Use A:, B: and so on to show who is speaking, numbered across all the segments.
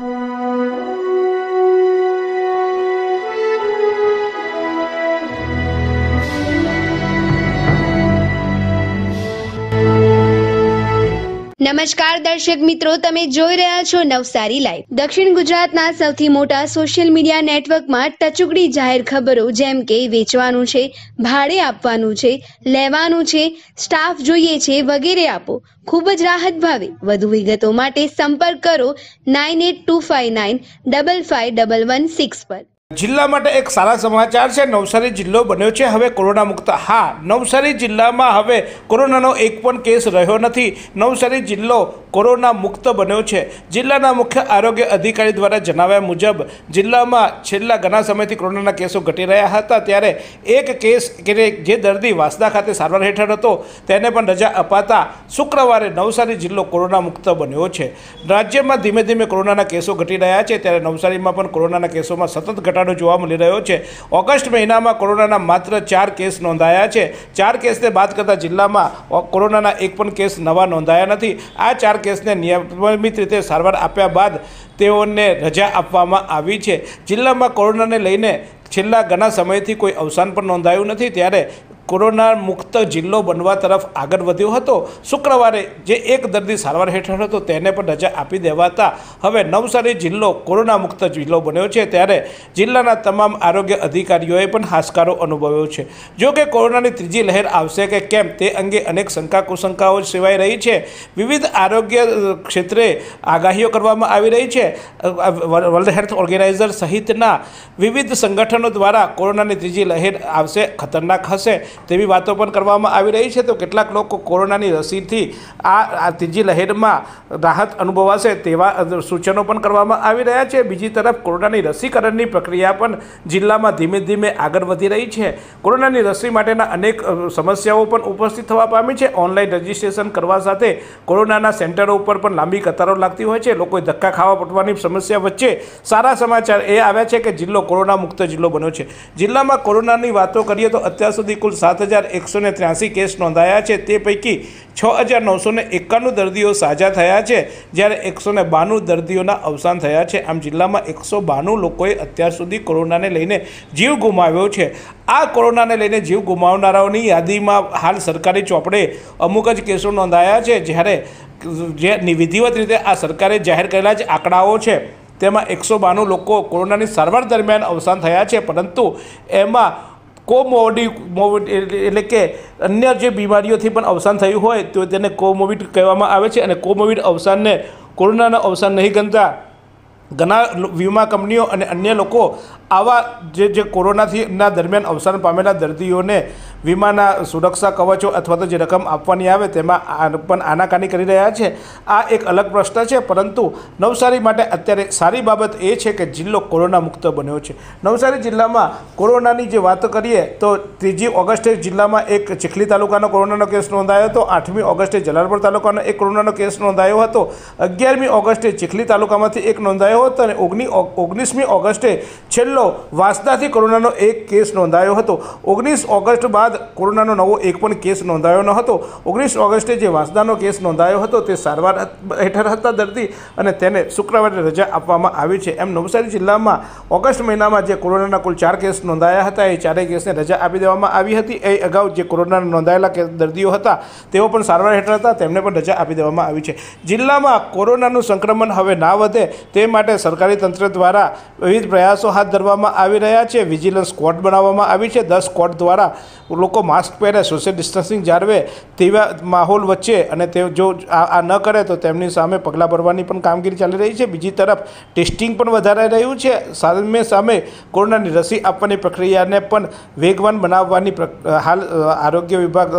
A: Música નમસ્કાર દર્શક મિત્રો, તમે જોઈ રહ્યા છો નવસારી લાઈવ દક્ષિણ ગુજરાતના સૌથી મોટા સોશિયલ મીડિયા નેટવર્કમાં ટચુકડી જાહેર ખબરો જેમ કે વેચવાનું છે, ભાડે આપવાનું છે, લેવાનું છે સ્ટાફ જોઈએ છે વગેરે આપો. ખૂબ જ રાહત ભાવે. વધુ વિગતો માટે સંપર્ક કરો nine eight two five nine double five double one six પર.
B: જિલ્લા માટે એક સારા સમાચાર છે. નવસારી જિલ્લો બન્યો છે. હવે કોરોના મુક્ત હા, નવસારી જિલ્લામાં હવે કોરોનાનો એક પણ કેસ રહ્યો નથી. નવસારી જિલ્લો કોરોના મુક્ત બન્યો છે. જિલ્લાના મુખ્ય આરોગ્ય અધિકારી દ્વારા જણાવ્યા મુજબ, જિલ્લામાં છેલ્લા ઘણા સમયથી કોરોનાના કેસો ઘટી રહ્યા હતા. ત્યારે એક કેસ કે જે દર્દી વાસદા ખાતે સારવાર હેઠળ હતો, તેને પણ રજા અપાતા શુક્રવારે નવસારી જિલ્લો કોરોના મુક્ત બન્યો છે. રાજ્યમાં ધીમે ધીમે કોરોનાના કેસો ઘટી રહ્યા છે. ત્યારે નવસારીમાં પણ કોરોનાના કેસોમાં સતત ઘટાડો જોવા મળી રહ્યો છે. ઓગસ્ટ મહિનામાં કોરોનાના માત્ર ચાર કેસ નોંધાયા છે. ચાર કેસને બાદ કરતાં જિલ્લામાં કોરોનાના એક પણ કેસ નવા નોંધાયા નથી. આ ચાર કેસને નિયમિત રીતે સારવાર આપ્યા બાદ તેઓને રજા આપવામાં આવી છે. જિલ્લામાં કોરોનાને લઈને છેલ્લા ઘણા સમયથી કોઈ અવસાન પણ નોંધાયું નથી. ત્યારે કોરોના મુક્ત જિલ્લો બનવા તરફ આગળ વધ્યો હતો. શુક્રવારે જે એક દર્દી સારવાર હેઠળ હતો તેને પણ રજા આપી દેવાતા હવે નવસારી જિલ્લો કોરોના મુક્ત જિલ્લો બન્યો છે ત્યારે જિલ્લાના તમામ આરોગ્ય અધિકારીઓએ પણ હાશકારો અનુભવ્યો છે. જો કે કોરોનાની ત્રીજી લહેર આવશે કે કેમ તે અંગે અનેક શંકા કુશંકાઓ સેવાઈ રહી છે. વિવિધ આરોગ્ય ક્ષેત્રે આગાહીઓ કરવામાં આવી રહી છે. વર્લ્ડ હેલ્થ ઓર્ગેનાઇઝર સહિતના વિવિધ સંગઠનો દ્વારા કોરોનાની ત્રીજી લહેર આવશે, ખતરનાક હશે. તેવી વાતો પણ કરવામાં આવી રહી છે. તો કેટલાક લોકો કોરોનાની રસીથી આ ત્રીજી લહેરમાં રાહત અનુભવાશે તેવા સૂચનો પણ કરવામાં આવી રહ્યા છે. બીજી તરફ કોરોનાની રસીકરણની પ્રક્રિયા પણ જિલ્લામાં ધીમે ધીમે આગળ વધી રહી છે. કોરોનાની રસી માટેના અનેક સમસ્યાઓ પણ ઉપસ્થિત થવા પામી છે. ઓનલાઈન રજિસ્ટ્રેશન કરવા સાથે કોરોનાના સેન્ટરો ઉપર પણ લાંબી કતારો લાગતી હોય છે. લોકોએ ધક્કા ખાવા પડવાની સમસ્યા વચ્ચે સારા સમાચાર એ આવ્યા છે કે જિલ્લો કોરોના મુક્ત જિલ્લો બન્યો છે. જિલ્લામાં કોરોનાની વાતો કરીએ તો અત્યાર સુધી કુલ સાત હજાર એકસો ને ત્ર્યાસી કેસ નોંધાયા છે. તે પૈકી છ હજાર નવસો ને એકાણું દર્દીઓ સાજા થયા છે. જ્યારે એકસો ને બાણું દર્દીઓના અવસાન થયા છે. આમ જિલ્લામાં એકસો બાણું લોકોએ અત્યાર સુધી કોરોનાને લઈને જીવ ગુમાવ્યો છે. આ કોરોનાને લઈને જીવ ગુમાવનારાઓની યાદીમાં હાલ સરકારી ચોપડે અમુક જ કેસો નોંધાયા છે. જ્યારે જે વિધિવત રીતે આ સરકારે જાહેર કરેલા જ આંકડાઓ છે, તેમાં એકસો બાણું લોકો કોરોનાની સારવાર દરમિયાન અવસાન થયા છે. પરંતુ એમાં કોમોડી એટલે કે અન્ય જે બીમારીઓથી પણ અવસાન થયું હોય, તો તેને કોમોવિડ કહેવામાં આવે છે. અને કોમોવિડ અવસાનને, કોરોનાના અવસાન નહીં ગણતા ઘણા વીમા કંપનીઓ અને અન્ય લોકો આવા જે જે કોરોનાથી ના દરમિયાન અવસાન પામેલા દર્દીઓને વીમાના સુરક્ષા કવચો અથવા તો જે રકમ આપવાની આવે તેમાં પણ આનાકાની કરી રહ્યા છે. આ એક અલગ પ્રશ્ન છે, પરંતુ નવસારી માટે અત્યારે સારી બાબત એ છે કે જિલ્લો કોરોના મુક્ત બન્યો છે. નવસારી જિલ્લામાં કોરોનાની જે વાત કરીએ તો ત્રીજી ઓગસ્ટે જિલ્લામાં એક ચીખલી તાલુકાનો કોરોનાનો કેસ નોંધાયો હતો, આઠમી ઓગસ્ટે જલાલપુર તાલુકાનો એક કોરોનાનો કેસ નોંધાયો હતો, અગિયારમી ઓગસ્ટે ચીખલી તાલુકામાંથી એક નોંધાયો હતો અને ઓગણી ઓગણીસમી ઓગસ્ટે છેલ્લો વાસદાથી કોરોનાનો એક કેસ નોંધાયો હતો. ઓગણીસ ઓગસ્ટ બાદ કોરોનાનો નવો એક પણ કેસ નોંધાયો ન હતો. ઓગણીસ ઓગસ્ટે જે વાંસદાનો કેસ નોંધાયો હતો તે સારવાર હેઠળ હતા દર્દી અને તેને શુક્રવારે રજા આપવામાં આવી છે. એમ નવસારી જિલ્લામાં ઓગસ્ટ મહિનામાં જે કોરોનાના કુલ ચાર કેસ નોંધાયા હતા, એ ચારેય કેસને રજા આપી દેવામાં આવી હતી. એ અગાઉ જે કોરોનાના નોંધાયેલા દર્દીઓ હતા, તેઓ પણ સારવાર હેઠળ હતા, તેમને પણ રજા આપી દેવામાં આવી છે. જિલ્લામાં કોરોનાનું સંક્રમણ હવે ના વધે તે માટે સરકારી તંત્ર દ્વારા વિવિધ પ્રયાસો હાથ ધરવામાં આવી રહ્યા છે. વિજિલન્સ સ્ક્વોડ બનાવવામાં આવી છે. દસ સ્ક્વોડ દ્વારા લોકો માસ્ક પહેરે સોશિયલ ડિસ્ટન્સિંગ જાળવે તેવા માહોલ વચ્ચે અને તે જો આ ન કરે તો તેમની સામે પગલાં ભરવાની પણ કામગીરી ચાલી રહી છે. બીજી તરફ ટેસ્ટિંગ પણ વધારાઈ રહ્યું છે. સામે સામે કોરોનાની રસી આપવાની પ્રક્રિયાને પણ વેગવાન બનાવવાની હાલ આરોગ્ય વિભાગ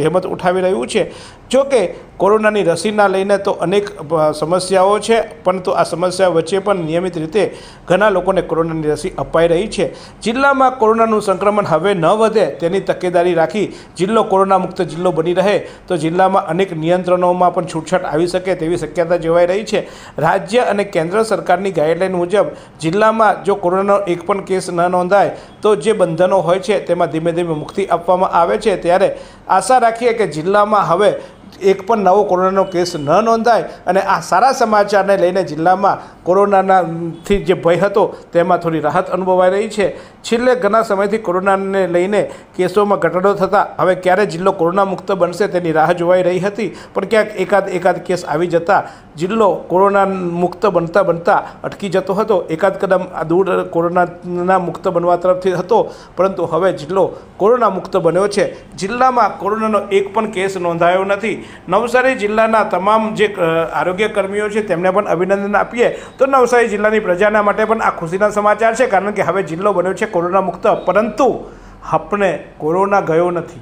B: જહેમત ઉઠાવી રહ્યું છે. જો કે કોરોનાની રસીના લઈને તો અનેક સમસ્યાઓ છે, પરંતુ આ સમસ્યા વચ્ચે પણ નિયમિત રીતે ઘણા લોકોને કોરોનાની રસી અપાઈ રહી છે. જિલ્લામાં કોરોનાનું સંક્રમણ હવે ન વધે તેની તકેદારી રાખી જિલ્લો કોરોના મુક્ત જિલ્લો બની રહે તો જિલ્લામાં અનેક નિયંત્રણોમાં પણ છૂટછાટ આવી શકે તેવી શક્યતા જોવાઈ રહી છે. રાજ્ય અને કેન્દ્ર સરકારની ગાઈડલાઈન મુજબ જિલ્લામાં જો કોરોનાનો એક પણ કેસ ન નોંધાય તો જે બંધનો હોય છે તેમાં ધીમે ધીમે મુક્તિ આપવામાં આવે છે. ત્યારે આશા રાખીએ કે જિલ્લામાં હવે એક પણ નવો કોરોનાનો કેસ ન નોંધાય અને આ સારા સમાચારને લઈને જિલ્લામાં કોરોનાના થી જે ભય હતો તેમાં થોડી રાહત અનુભવાઈ રહી છે. છેલ્લે ઘણા સમયથી કોરોનાને લઈને કેસોમાં ઘટાડો થતાં હવે ક્યારે જિલ્લો કોરોના મુક્ત બનશે તેની રાહ જોવાઈ રહી હતી. પણ ક્યાંક એકાદ એકાદ કેસ આવી જતા જિલ્લો કોરોના મુક્ત બનતા બનતા અટકી જતો હતો. એકાદ કદમ આ દૂર કોરોનાના મુક્ત બનવા તરફથી હતો. પરંતુ હવે જિલ્લો કોરોના મુક્ત બન્યો છે. જિલ્લામાં કોરોનાનો એક પણ કેસ નોંધાયો નથી. નવસારી જિલ્લાના તમામ જે આરોગ્ય કર્મીઓ છે તેમને પણ અભિનંદન આપીએ. તો નવસારી જિલ્લાની પ્રજાના માટે પણ આ ખુશીના સમાચાર છે. કારણ કે હવે જિલ્લો બન્યો છે કોરોના મુક્ત, પરંતુ આપણે કોરોના ગયો નથી.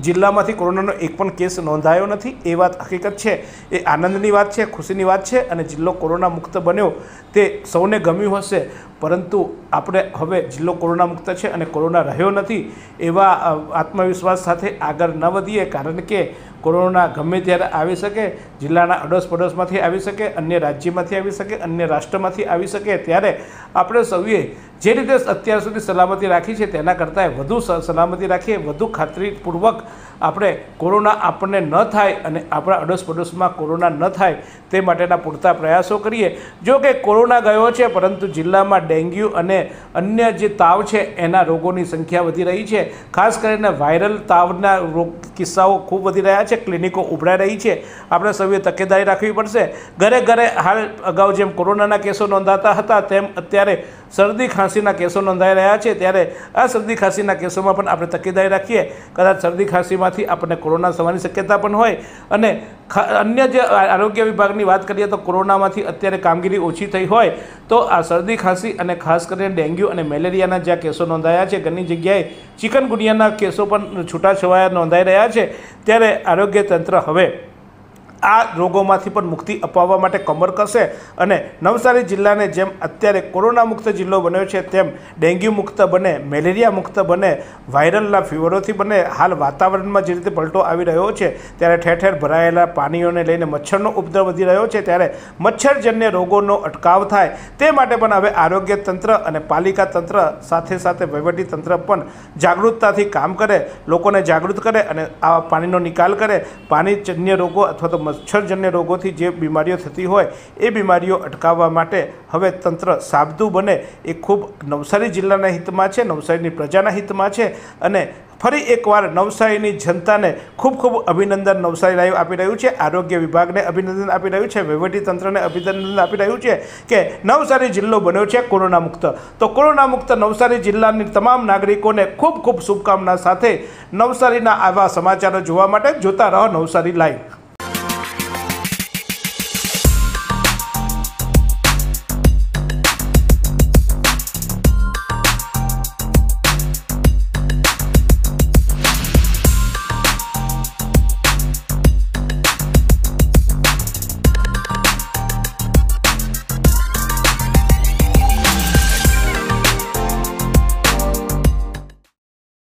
B: જિલ્લામાંથી કોરોનાનો એક પણ કેસ નોંધાયો નથી, એ વાત હકીકત છે. એ આનંદની વાત છે, ખુશીની વાત છે, અને જિલ્લો કોરોના મુક્ત બન્યો, તે સૌને ગમ્યું હશે. પરંતુ આપણે હવે જિલ્લો કોરોના મુક્ત છે અને કોરોના રહ્યો નથી, એવા આત્મવિશ્વાસ સાથે આગળ ન વધીએ, કારણ કે કોરોના ગમે ત્યારે આવી શકે, જિલ્લાના અડોશ પડોશમાંથી આવી શકે, અન્ય રાજ્યમાંથી આવી શકે, અન્ય રાષ્ટ્રમાંથી આવી શકે, ત્યારે આપણે સૌએ જે રીતે અત્યાર સુધી સલામતી રાખી છે તેના કરતાં વધુ સલામતી રાખીએ, વધુ ખાતરીપૂર્વક આપણે કોરોના આપણને ન થાય અને આપણા અડોસ પડોશમાં કોરોના ન થાય તે માટેના પૂરતા પ્રયાસો કરીએ. જો કે કોરોના ગયો છે, પરંતુ જિલ્લામાં ડેન્ગ્યુ અને અન્ય જે તાવ છે, એના રોગોની સંખ્યા વધી રહી છે. ખાસ કરીને વાયરલ તાવના રોગ કિસ્સાઓ ખૂબ વધી રહ્યા છે, ક્લિનિકો ઉભરાઈ રહી છે. આપણે સૌએ તકેદારી રાખવી પડશે. ઘરે ઘરે હાલ અગાઉ જેમ કોરોનાના કેસો નોંધાતા હતા, તેમ અત્યારે શરદી ખાંસીના કેસો નોંધાઈ રહ્યા છે. ત્યારે આ શરદી ખાંસીના કેસોમાં પણ આપણે તકેદારી રાખીએ. કદાચ શરદી ખાંસીમાંથી આપણને કોરોના થવાની શક્યતા પણ હોય. અને અન્ય જે આરોગ્ય વિભાગની વાત કરીએ તો કોરોનામાંથી અત્યારે કામગીરી ઓછી થઈ હોય તો આ શરદી, ખાંસી અને ખાસ કરીને ડેન્ગ્યુ અને મેલેરિયાના જ્યાં કેસો નોંધાયા છે ઘણી જગ્યાએ ચિકનગુનિયાના કેસો પણ છૂટાછવાયા નોંધાઈ રહ્યા છે, ત્યારે આરોગ્ય તંત્ર હવે આ રોગોમાંથી પણ મુક્તિ અપાવવા માટે કમર કસે અને નવસારી જિલ્લાને જેમ અત્યારે કોરોના મુક્ત જિલ્લો બન્યો છે, તેમ ડેન્ગ્યુ મુક્ત બને, મેલેરિયા મુક્ત બને, વાયરલના ફીવરોથી બને હાલ વાતાવરણમાં જે રીતે પલટો આવી રહ્યો છે, ત્યારે ઠેર ઠેર ભરાયેલા પાણીઓને લઈને મચ્છરનો ઉપદ્રવ વધી રહ્યો છે, ત્યારે મચ્છરજન્ય રોગોનો અટકાવ થાય તે માટે પણ હવે આરોગ્ય તંત્ર અને પાલિકા તંત્ર સાથે સાથે વહીવટી તંત્ર પણ જાગૃતતાથી કામ કરે, લોકોને જાગૃત કરે અને આ પાણીનો નિકાલ કરે. પાણીજન્ય રોગો અથવા તો મચ્છરજન્ય રોગોથી જે બીમારીઓ થતી હોય, એ બીમારીઓ અટકાવવા માટે હવે તંત્ર સાબદું બને. એ ખૂબ નવસારી જિલ્લાના હિતમાં છે, નવસારીની પ્રજાના હિતમાં છે અને ફરી એકવાર નવસારીની જનતાને ખૂબ ખૂબ અભિનંદન નવસારી લાઈવ આપી રહ્યું છે. આરોગ્ય વિભાગને અભિનંદન આપી રહ્યું છે વહીવટીતંત્રને અભિનંદન આપી રહ્યું છે કે નવસારી જિલ્લો બન્યો છે કોરોના મુક્ત. તો કોરોના મુક્ત નવસારી જિલ્લાની તમામ નાગરિકોને ખૂબ ખૂબ શુભકામના સાથે નવસારીના આવા સમાચારો જોવા માટે જોતા રહો નવસારી લાઈવ.